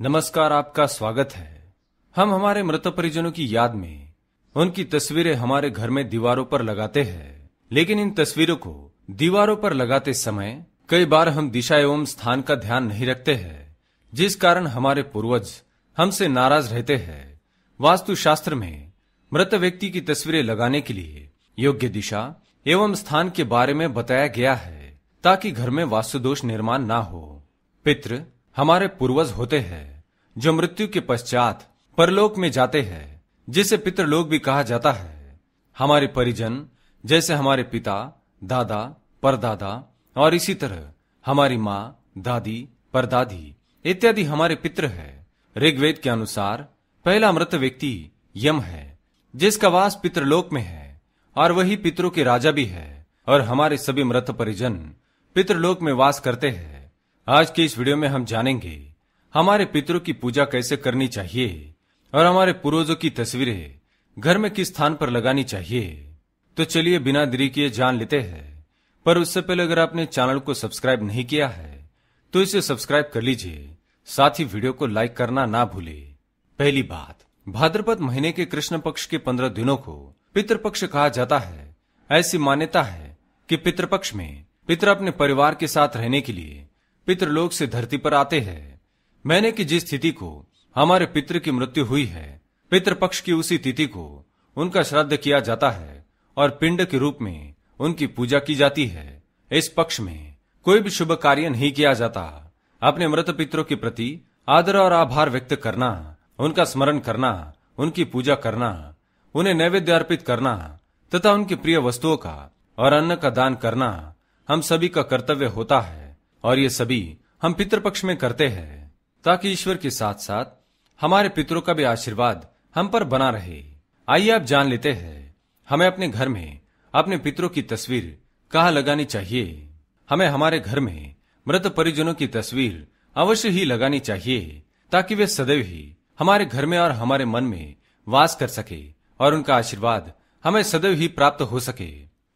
नमस्कार आपका स्वागत है। हम हमारे मृत परिजनों की याद में उनकी तस्वीरें हमारे घर में दीवारों पर लगाते हैं। लेकिन इन तस्वीरों को दीवारों पर लगाते समय कई बार हम दिशा एवं स्थान का ध्यान नहीं रखते हैं। जिस कारण हमारे पूर्वज हमसे नाराज़ रहते हैं। वास्तु शास्त्र में मृत व्यक्ति की तस्वीरें लगाने के लिए योग्य दिशा एवं स्थान के बारे में बताया गया है, ताकि घर में वास्तु दोष निर्माण ना हो। पितृ हमारे पूर्वज होते हैं, जो मृत्यु के पश्चात परलोक में जाते हैं, जिसे पितृलोक भी कहा जाता है। हमारे परिजन, जैसे हमारे पिता, दादा, परदादा, और इसी तरह हमारी माँ, दादी, परदादी इत्यादि हमारे पितृ है। ऋग्वेद के अनुसार पहला मृत व्यक्ति यम है, जिसका वास पितृलोक में है, और वही पितरों के राजा भी है, और हमारे सभी मृत परिजन पितृलोक में वास करते हैं। आज के इस वीडियो में हम जानेंगे, हमारे पितरों की पूजा कैसे करनी चाहिए और हमारे पूर्वजों की तस्वीरें घर में किस स्थान पर लगानी चाहिए। तो चलिए बिना देरी किए जान लेते हैं। पर उससे पहले अगर आपने चैनल को सब्सक्राइब नहीं किया है तो इसे सब्सक्राइब कर लीजिए, साथ ही वीडियो को लाइक करना ना भूले। पहली बात, भाद्रपद महीने के कृष्ण पक्ष के पंद्रह दिनों को पितृपक्ष कहा जाता है। ऐसी मान्यता है कि पितृपक्ष में पितर अपने परिवार के साथ रहने के लिए पितृलोक से धरती पर आते हैं। मैंने की जिस तिथि को हमारे पितृ की मृत्यु हुई है, पितृपक्ष की उसी तिथि को उनका श्राद्ध किया जाता है और पिंड के रूप में उनकी पूजा की जाती है। इस पक्ष में कोई भी शुभ कार्य नहीं किया जाता। अपने मृत पितरों के प्रति आदर और आभार व्यक्त करना, उनका स्मरण करना, उनकी पूजा करना, उन्हें नैवेद्य अर्पित करना, तथा उनकी प्रिय वस्तुओं का और अन्न का दान करना, हम सभी का कर्तव्य होता है। और ये सभी हम पितृपक्ष में करते हैं, ताकि ईश्वर के साथ साथ हमारे पितरों का भी आशीर्वाद हम पर बना रहे। आइए आप जान लेते हैं, हमें अपने घर में अपने पितरों की तस्वीर कहाँ लगानी चाहिए? हमें हमारे घर में मृत परिजनों की तस्वीर अवश्य ही लगानी चाहिए, ताकि वे सदैव ही हमारे घर में और हमारे मन में वास कर सके और उनका आशीर्वाद हमें सदैव ही प्राप्त हो सके।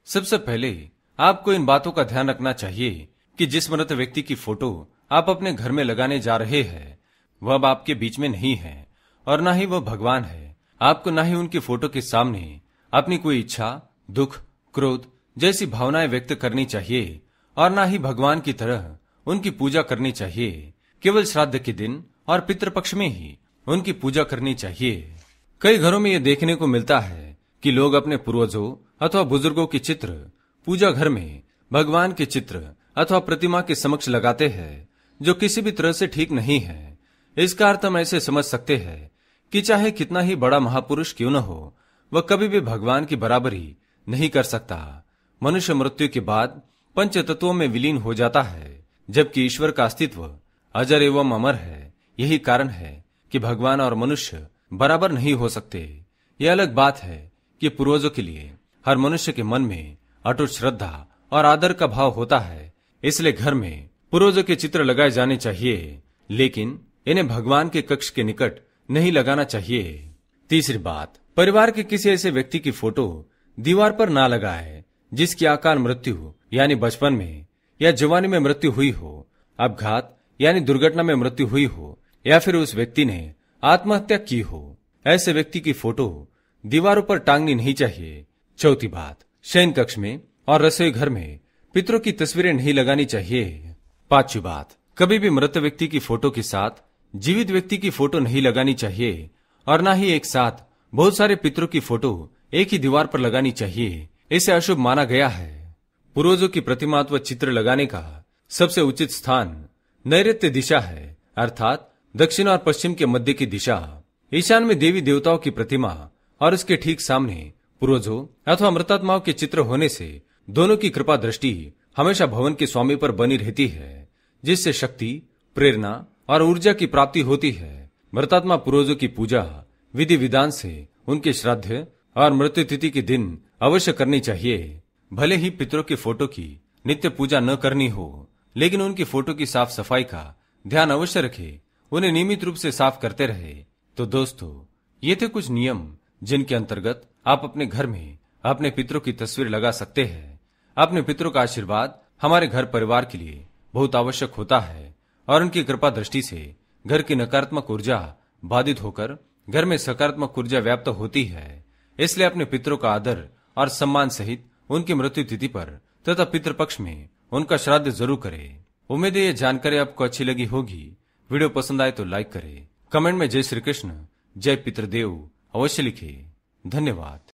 सबसे पहले आपको इन बातों का ध्यान रखना चाहिए कि जिस मृत व्यक्ति की फ़ोटो आप अपने घर में लगाने जा रहे हैं, वह अब आपके बीच में नहीं है, और न ही वह भगवान है। आपको ना ही उनकी फ़ोटो के सामने अपनी कोई इच्छा, दुख, क्रोध जैसी भावनाएँ व्यक्त करनी चाहिए, और न ही भगवान की तरह उनकी पूजा करनी चाहिए। केवल श्राद्ध के दिन और पितृपक्ष में ही उनकी पूजा करनी चाहिए। कई घरों में यह देखने को मिलता है कि लोग अपने पूर्वजों अथवा बुज़ुर्गों के चित्र, पूजा घर में भगवान के चित्र अथवा प्रतिमा के समक्ष लगाते हैं, जो किसी भी तरह से ठीक नहीं है। इसका अर्थ हम ऐसे समझ सकते हैं कि चाहे कितना ही बड़ा महापुरुष क्यों न हो, वह कभी भी भगवान की बराबरी नहीं कर सकता। मनुष्य मृत्यु के बाद पंच तत्वों में विलीन हो जाता है, जबकि ईश्वर का अस्तित्व अजर एवं अमर है। यही कारण है कि भगवान और मनुष्य बराबर नहीं हो सकते। यह अलग बात है कि पूर्वजों के लिए हर मनुष्य के मन में अटूट श्रद्धा और आदर का भाव होता है। इसलिए घर में पूर्वजों के चित्र लगाए जाने चाहिए, लेकिन इन्हें भगवान के कक्ष के निकट नहीं लगाना चाहिए। तीसरी बात, परिवार के किसी ऐसे व्यक्ति की फ़ोटो दीवार पर ना लगाए, जिसकी आकार मृत्यु यानी बचपन में, या जवानी में मृत्यु हुई हो, अपघात, यानी दुर्घटना में मृत्यु हुई हो, या फिर उस व्यक्ति ने आत्महत्या की हो। ऐसे व्यक्ति की फ़ोटो दीवारों पर टांगनी नहीं चाहिए। चौथी बात, शयन कक्ष में और रसोई घर में पितरों की तस्वीरें नहीं लगानी चाहिए। पांचवी बात, कभी भी मृत व्यक्ति की फ़ोटो के साथ, जीवित व्यक्ति की फ़ोटो नहीं लगानी चाहिए, और न ही एक साथ, बहुत सारे पितरों की फ़ोटो एक ही दीवार पर लगानी चाहिए। इसे अशुभ माना गया है। पूर्वजों की प्रतिमा अथवा चित्र लगाने का सबसे उचित स्थान नैत्य दिशा है, अर्थात दक्षिण और पश्चिम के मध्य की दिशा। ईशान में देवी देवताओं की प्रतिमा और उसके ठीक सामने पूर्वजों अथवा मृतात्माओं के चित्र होने से दोनों की कृपा दृष्टि हमेशा भवन के स्वामी पर बनी रहती है, जिससे शक्ति, प्रेरणा और ऊर्जा की प्राप्ति होती है। मृतात्मा पूर्वजों की पूजा, विधि विधान से उनके श्राद्ध और मृत्यु तिथि के दिन अवश्य करनी चाहिए। भले ही पितरों की फ़ोटो की नित्य पूजा न करनी हो, लेकिन उनकी फ़ोटो की साफ़ सफ़ाई का ध्यान अवश्य रखे। उन्हें नियमित रूप से साफ़ करते रहे। तो दोस्तों, ये थे कुछ नियम जिनके अंतर्गत आप अपने घर में अपने पितरों की तस्वीर लगा सकते हैं। अपने पितरों का आशीर्वाद हमारे घर परिवार के लिए बहुत आवश्यक होता है और उनकी कृपा दृष्टि से घर की नकारात्मक ऊर्जा बाधित होकर घर में सकारात्मक ऊर्जा व्याप्त होती है। इसलिए अपने पितरों का आदर और सम्मान सहित उनकी मृत्यु तिथि पर तथा पितृपक्ष में उनका श्राद्ध ज़रूर करें। उम्मीद है ये जानकारी आपको अच्छी लगी होगी। वीडियो पसंद आए तो लाइक करें। कमेंट में जय श्री कृष्ण, जय पितृदेव अवश्य लिखे। धन्यवाद।